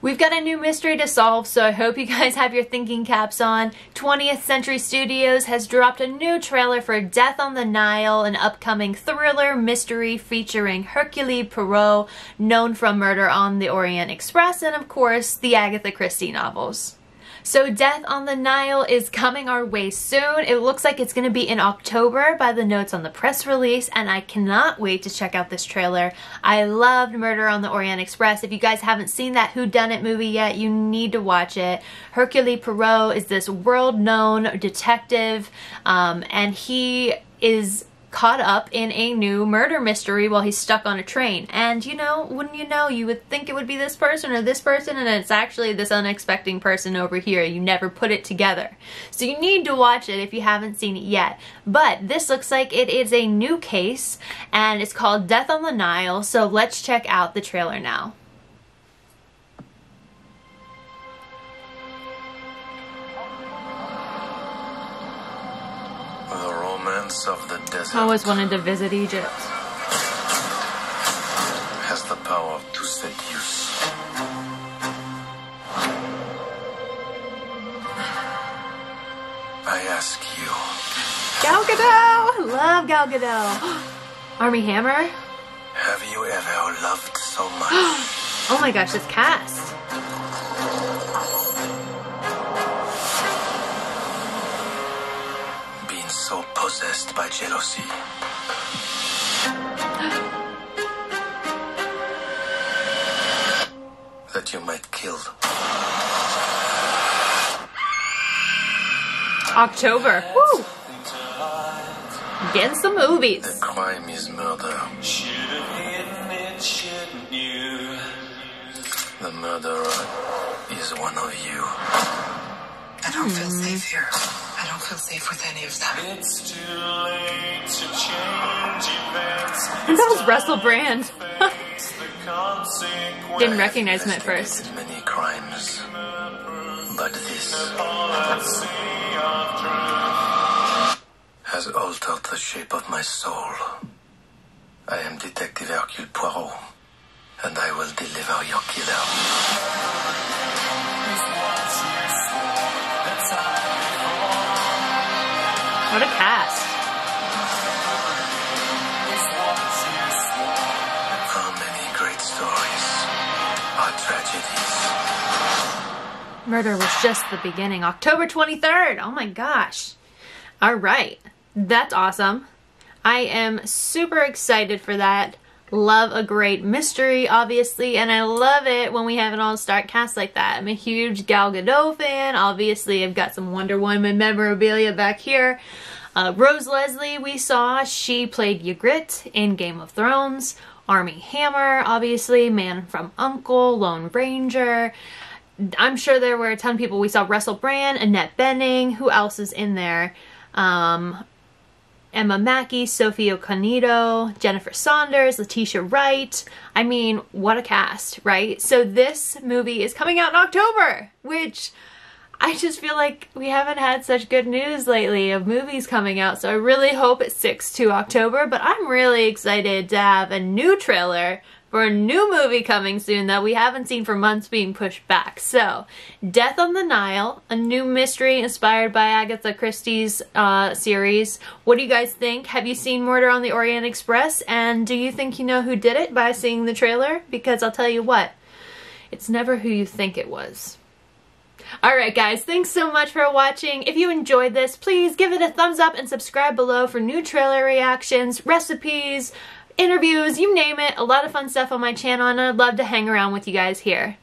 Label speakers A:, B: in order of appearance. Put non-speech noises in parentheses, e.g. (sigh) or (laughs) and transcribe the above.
A: We've got a new mystery to solve, so I hope you guys have your thinking caps on. 20th Century Studios has dropped a new trailer for Death on the Nile, an upcoming thriller mystery featuring Hercule Poirot, known from Murder on the Orient Express, and of course, the Agatha Christie novels. So Death on the Nile is coming our way soon. It looks like it's going to be in October by the notes on the press release and I cannot wait to check out this trailer. I loved Murder on the Orient Express. If you guys haven't seen that Whodunit movie yet, you need to watch it. Hercule Poirot is this world-known detective um, and he is caught up in a new murder mystery while he's stuck on a train. And you know, wouldn't you know, you would think it would be this person or this person and it's actually this unexpected person over here. You never put it together. So you need to watch it if you haven't seen it yet. But this looks like it is a new case and it's called Death on the Nile. So let's check out the trailer now.
B: Of the desert.
A: I always wanted to visit Egypt.
B: Has the power to seduce. I ask you.
A: Gal Gadot! Love Gal Gadot. (gasps) Armie Hammer?
B: Have you ever loved so much? (gasps)
A: oh my gosh, this cast.
B: Possessed by jealousy. that you might kill.
A: October. Woo! Getting some movies.
B: The crime is murder. The murderer is one of you.
C: I don't feel safe here feel safe with any of them. It's too late to change
A: events. (laughs) that was Russell Brand. Didn't recognize him at first.
B: Many crimes, but this has altered the shape of my soul. I am Detective Hercule Poirot, and I will deliver your killer.
A: Murder was just the beginning. October 23rd. Oh my gosh. All right. That's awesome. I am super excited for that. Love a great mystery, obviously, and I love it when we have an all-star cast like that. I'm a huge Gal Gadot fan. Obviously, I've got some Wonder Woman memorabilia back here. Uh, Rose Leslie, we saw, she played Ygritte in Game of Thrones. Armie Hammer, obviously, Man from Uncle, Lone Ranger. I'm sure there were a ton of people. We saw Russell Brand, Annette Bening. Who else is in there? Um, Emma Mackey, Sophie Okonedo, Jennifer Saunders, Letitia Wright. I mean, what a cast, right? So this movie is coming out in October, which I just feel like we haven't had such good news lately of movies coming out, so I really hope it sticks to October, but I'm really excited to have a new trailer for a new movie coming soon that we haven't seen for months being pushed back. So, Death on the Nile, a new mystery inspired by Agatha Christie's uh, series. What do you guys think? Have you seen Murder on the Orient Express? And do you think you know who did it by seeing the trailer? Because I'll tell you what, it's never who you think it was. Alright guys, thanks so much for watching. If you enjoyed this, please give it a thumbs up and subscribe below for new trailer reactions, recipes, interviews, you name it. A lot of fun stuff on my channel and I'd love to hang around with you guys here.